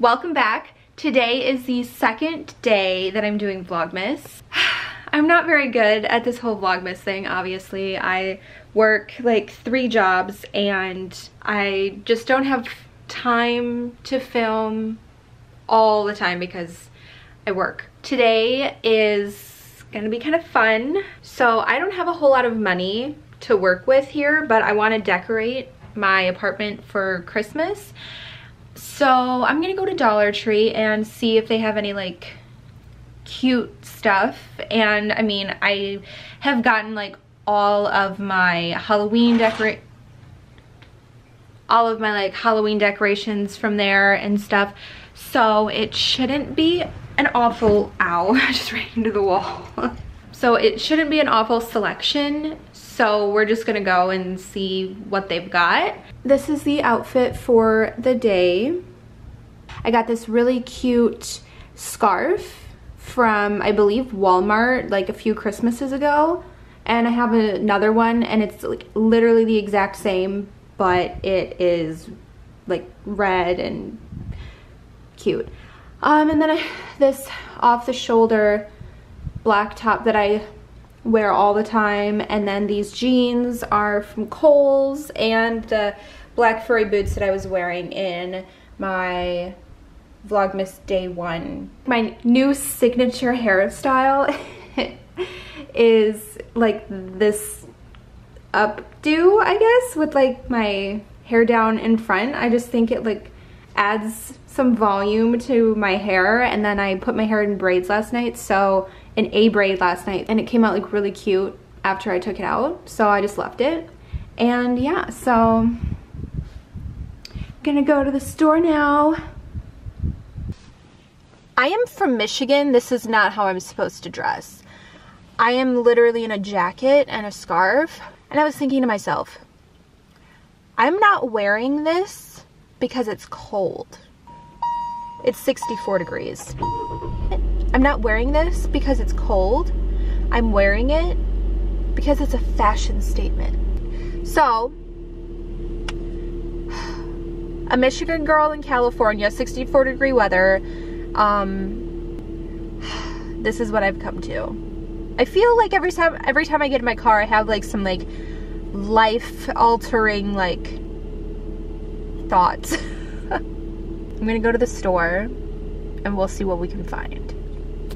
Welcome back. Today is the second day that I'm doing Vlogmas. I'm not very good at this whole Vlogmas thing, obviously. I work like three jobs and I just don't have time to film all the time because I work. Today is gonna be kind of fun. So I don't have a whole lot of money to work with here, but I wanna decorate my apartment for Christmas. So I'm gonna go to Dollar Tree and see if they have any like cute stuff. And I mean, I have gotten like all of my Halloween decorate all of my like Halloween decorations from there and stuff. So it shouldn't be an awful, ow, I just ran into the wall. so it shouldn't be an awful selection. So we're just gonna go and see what they've got. This is the outfit for the day. I got this really cute scarf from, I believe, Walmart like a few Christmases ago. And I have another one and it's like literally the exact same, but it is like red and cute. Um, and then I, this off the shoulder black top that I wear all the time. And then these jeans are from Kohl's and the black furry boots that I was wearing in my Vlogmas day one. My new signature hairstyle is like this updo, I guess, with like my hair down in front. I just think it like adds some volume to my hair and then I put my hair in braids last night so an A braid last night and it came out like really cute after I took it out so I just left it. And yeah so I'm gonna go to the store now. I am from Michigan. This is not how I'm supposed to dress. I am literally in a jacket and a scarf and I was thinking to myself I'm not wearing this because it's cold. It's 64 degrees. I'm not wearing this because it's cold. I'm wearing it because it's a fashion statement. So, a Michigan girl in California, 64 degree weather. Um, this is what I've come to. I feel like every time every time I get in my car, I have like some like life altering like thoughts. I'm gonna go to the store and we'll see what we can find.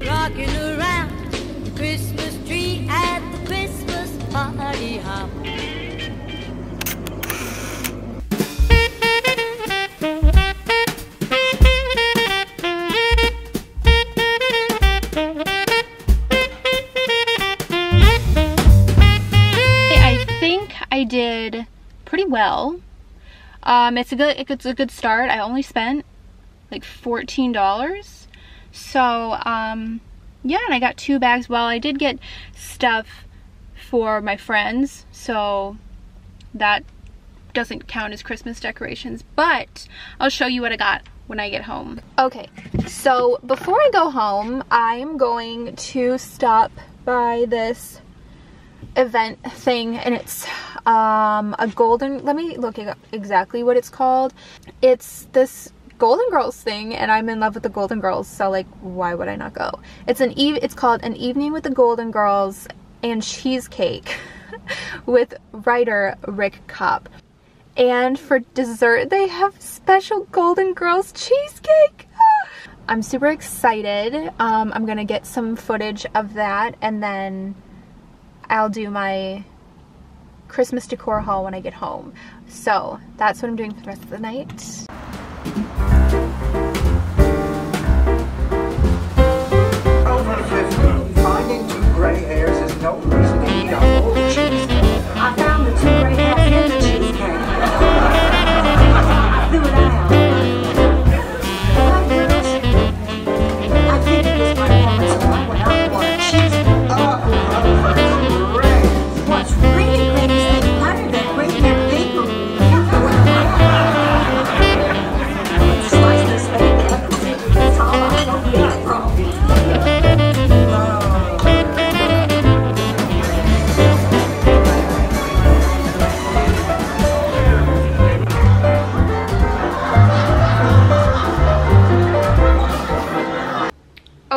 Rocking around the Christmas tree at the Christmas party hop. I think I did pretty well. Um, it's a good it's a good start. I only spent like $14. So, um, yeah, and I got two bags. Well, I did get stuff for my friends, so that doesn't count as Christmas decorations, but I'll show you what I got when I get home. Okay, so before I go home, I'm going to stop by this event thing and it's um, a golden, let me look up exactly what it's called. It's this Golden Girls thing and I'm in love with the Golden Girls so like why would I not go? It's an eve it's called An Evening with the Golden Girls and Cheesecake with writer Rick Copp. And for dessert they have special Golden Girls cheesecake. I'm super excited. Um, I'm gonna get some footage of that and then I'll do my Christmas decor haul when I get home. So that's what I'm doing for the rest of the night. Finding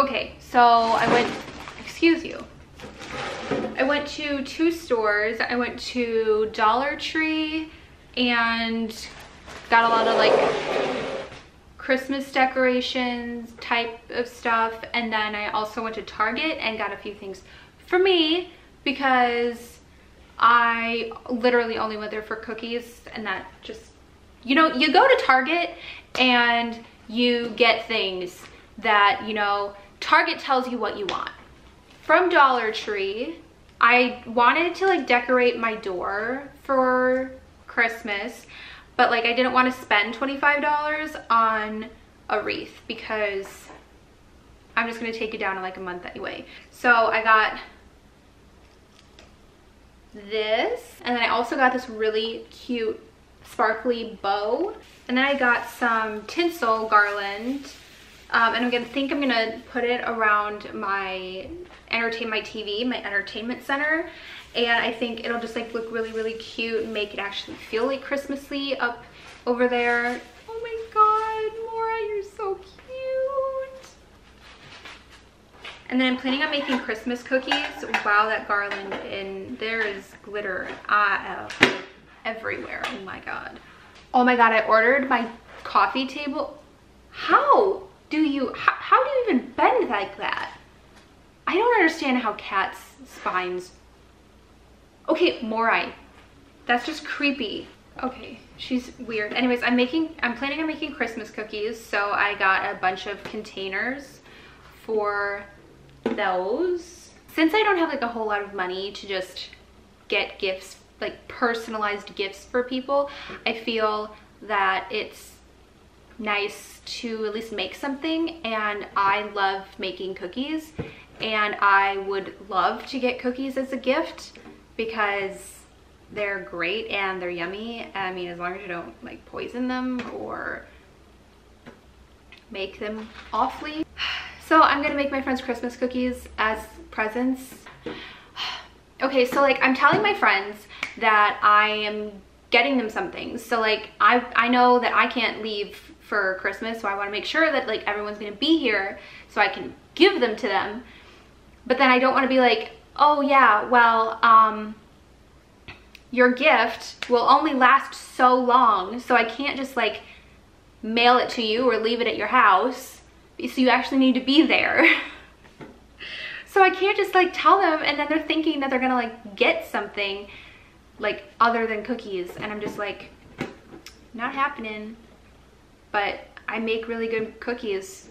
Okay, so I went, excuse you. I went to two stores. I went to Dollar Tree and got a lot of like Christmas decorations type of stuff. And then I also went to Target and got a few things for me because I literally only went there for cookies and that just, you know, you go to Target and you get things that, you know, Target tells you what you want. From Dollar Tree, I wanted to like decorate my door for Christmas, but like I didn't want to spend $25 on a wreath because I'm just going to take it down in like a month anyway. So I got this and then I also got this really cute sparkly bow and then I got some tinsel garland um, and I'm gonna think I'm gonna put it around my entertain my TV, my entertainment center. And I think it'll just like look really, really cute and make it actually feel like Christmassy up over there. Oh my God, Mora, you're so cute. And then I'm planning on making Christmas cookies. Wow, that garland and there is glitter uh, everywhere. Oh my God. Oh my God, I ordered my coffee table. How? You, how, how do you even bend like that? I don't understand how cats' spines, okay, Morai, that's just creepy. Okay, she's weird. Anyways, I'm making, I'm planning on making Christmas cookies, so I got a bunch of containers for those. Since I don't have like a whole lot of money to just get gifts, like personalized gifts for people, I feel that it's nice to at least make something and I love making cookies and I would love to get cookies as a gift because they're great and they're yummy. I mean, as long as you don't like poison them or make them awfully. So I'm gonna make my friends Christmas cookies as presents. Okay, so like I'm telling my friends that I am getting them something. So like I, I know that I can't leave for Christmas, so I want to make sure that like everyone's going to be here so I can give them to them. But then I don't want to be like, oh yeah, well, um, your gift will only last so long, so I can't just like mail it to you or leave it at your house. So you actually need to be there. so I can't just like tell them and then they're thinking that they're gonna like get something like other than cookies and I'm just like, not happening but I make really good cookies.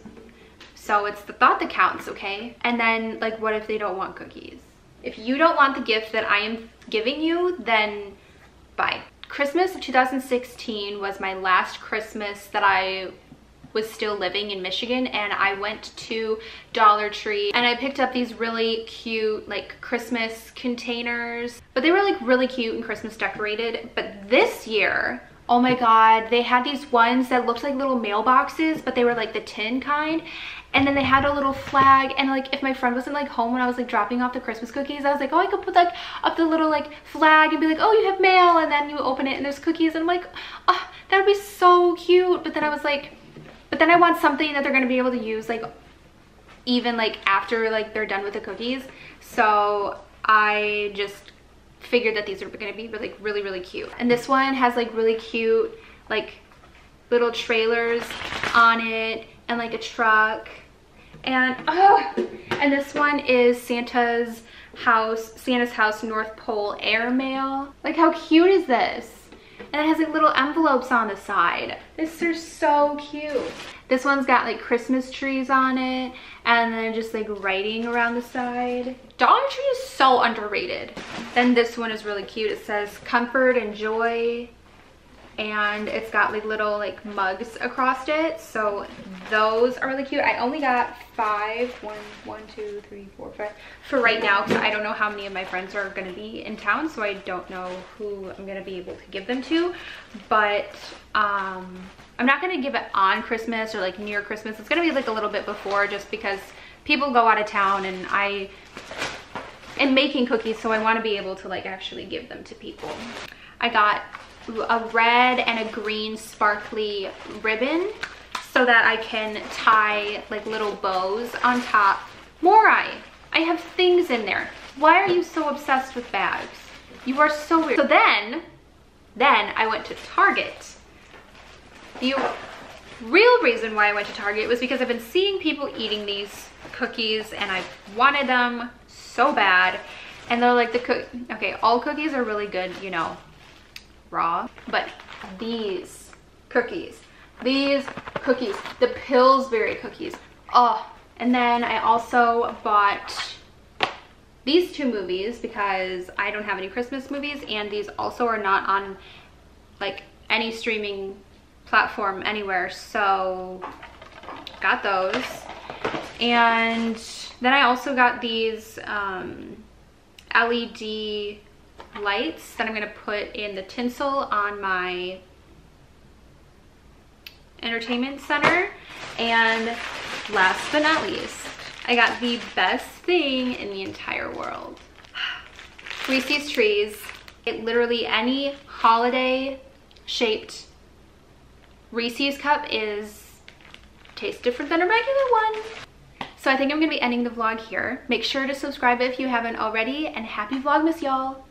So it's the thought that counts, okay? And then like, what if they don't want cookies? If you don't want the gift that I am giving you, then bye. Christmas of 2016 was my last Christmas that I was still living in Michigan and I went to Dollar Tree and I picked up these really cute like Christmas containers but they were like really cute and Christmas decorated but this year oh my god they had these ones that looked like little mailboxes but they were like the tin kind. And then they had a little flag and like if my friend wasn't like home when I was like dropping off the Christmas cookies I was like oh I could put like up the little like flag and be like oh you have mail and then you open it and there's cookies and I'm like oh that would be so cute but then I was like but then I want something that they're gonna be able to use like even like after like they're done with the cookies. So I just figured that these are gonna be like really, really cute. And this one has like really cute like little trailers on it and like a truck. And oh, and this one is Santa's house, Santa's house North Pole airmail. Like how cute is this? And it has like little envelopes on the side. This is so cute. This one's got like Christmas trees on it and then just like writing around the side. Dollar Tree is so underrated. Then this one is really cute. It says comfort and joy and it's got like little like mugs across it. So those are really cute. I only got five. One one two three four five. For right now because i don't know how many of my friends are going to be in town so i don't know who i'm going to be able to give them to. But um i'm not going to give it on christmas or like near christmas. It's going to be like a little bit before just because people go out of town and i am making cookies so i want to be able to like actually give them to people. I got a red and a green sparkly ribbon so that I can tie like little bows on top Morai, I have things in there. Why are you so obsessed with bags? You are so weird. So then, then I went to Target. The real reason why I went to Target was because I've been seeing people eating these cookies and I wanted them so bad. And they're like the cook, okay, all cookies are really good, you know, raw, but these cookies, these cookies, the Pillsbury cookies, oh. And then I also bought these two movies because I don't have any Christmas movies and these also are not on like any streaming platform anywhere. So got those. And then I also got these um, LED lights that I'm gonna put in the tinsel on my entertainment center. And last but not least, I got the best thing in the entire world. Reese's Trees. It literally any holiday shaped Reese's cup is tastes different than a regular one. So I think I'm gonna be ending the vlog here. Make sure to subscribe if you haven't already and happy Vlogmas y'all.